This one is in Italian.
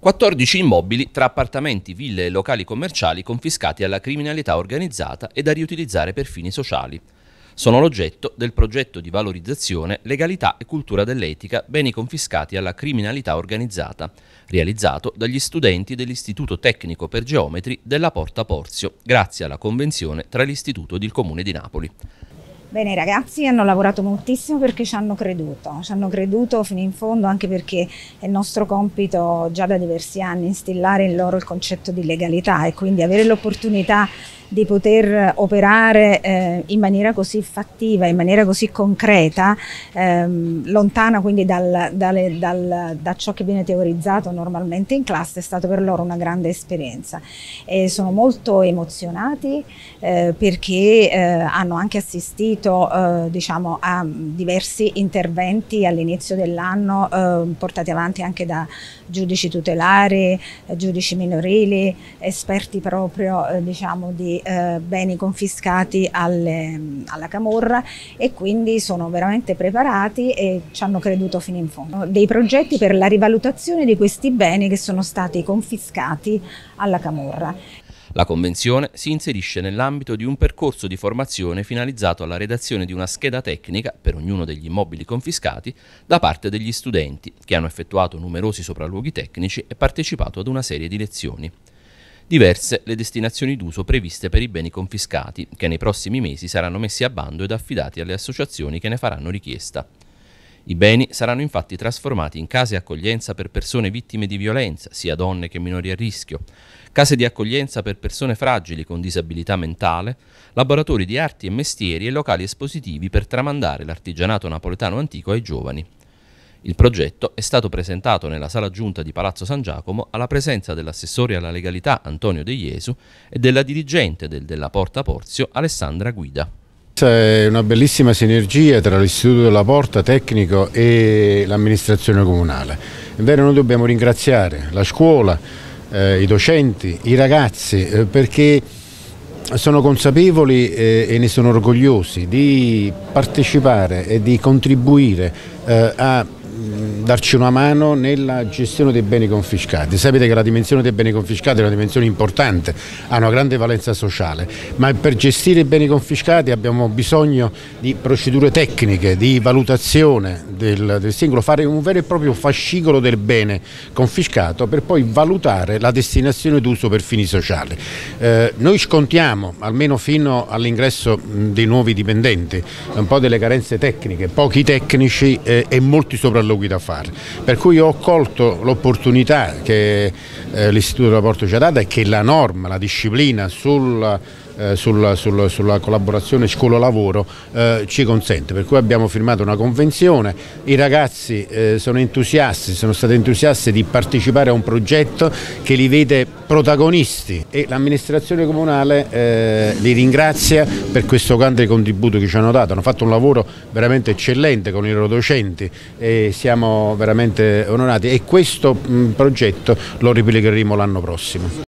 14 immobili tra appartamenti, ville e locali commerciali confiscati alla criminalità organizzata e da riutilizzare per fini sociali. Sono l'oggetto del progetto di valorizzazione Legalità e cultura dell'etica, beni confiscati alla criminalità organizzata, realizzato dagli studenti dell'Istituto Tecnico per Geometri della Porta Porzio, grazie alla convenzione tra l'Istituto ed il Comune di Napoli. Bene, i ragazzi hanno lavorato moltissimo perché ci hanno creduto, ci hanno creduto fino in fondo anche perché è nostro compito già da diversi anni instillare in loro il concetto di legalità e quindi avere l'opportunità di poter operare eh, in maniera così fattiva, in maniera così concreta, ehm, lontana quindi dal, dal, dal, da ciò che viene teorizzato normalmente in classe, è stata per loro una grande esperienza. E sono molto emozionati eh, perché eh, hanno anche assistito eh, diciamo, a diversi interventi all'inizio dell'anno eh, portati avanti anche da giudici tutelari, giudici minorili, esperti proprio diciamo, di eh, beni confiscati alle, alla Camorra e quindi sono veramente preparati e ci hanno creduto fino in fondo. Dei progetti per la rivalutazione di questi beni che sono stati confiscati alla Camorra. La Convenzione si inserisce nell'ambito di un percorso di formazione finalizzato alla redazione di una scheda tecnica per ognuno degli immobili confiscati da parte degli studenti, che hanno effettuato numerosi sopralluoghi tecnici e partecipato ad una serie di lezioni. Diverse le destinazioni d'uso previste per i beni confiscati, che nei prossimi mesi saranno messi a bando ed affidati alle associazioni che ne faranno richiesta. I beni saranno infatti trasformati in case accoglienza per persone vittime di violenza, sia donne che minori a rischio, case di accoglienza per persone fragili con disabilità mentale, laboratori di arti e mestieri e locali espositivi per tramandare l'artigianato napoletano antico ai giovani. Il progetto è stato presentato nella sala giunta di Palazzo San Giacomo alla presenza dell'assessore alla legalità Antonio De Iesu e della dirigente del Della Porta Porzio Alessandra Guida. È una bellissima sinergia tra l'Istituto della Porta tecnico e l'amministrazione comunale. È vero, noi dobbiamo ringraziare la scuola, eh, i docenti, i ragazzi, eh, perché sono consapevoli eh, e ne sono orgogliosi di partecipare e di contribuire eh, a darci una mano nella gestione dei beni confiscati. Sapete che la dimensione dei beni confiscati è una dimensione importante, ha una grande valenza sociale, ma per gestire i beni confiscati abbiamo bisogno di procedure tecniche, di valutazione del, del singolo, fare un vero e proprio fascicolo del bene confiscato per poi valutare la destinazione d'uso per fini sociali. Eh, noi scontiamo, almeno fino all'ingresso dei nuovi dipendenti, un po' delle carenze tecniche, pochi tecnici eh, e molti sopralluoghi da fare. Per cui ho colto l'opportunità che eh, l'Istituto della Porto ci ha dato e che la norma, la disciplina sul eh, sul, sul, sulla collaborazione scuola-lavoro eh, ci consente, per cui abbiamo firmato una convenzione, i ragazzi eh, sono entusiasti, sono stati entusiasti di partecipare a un progetto che li vede protagonisti e l'amministrazione comunale eh, li ringrazia per questo grande contributo che ci hanno dato, hanno fatto un lavoro veramente eccellente con i loro docenti e siamo veramente onorati. E questo mh, progetto lo riplicheremo l'anno prossimo.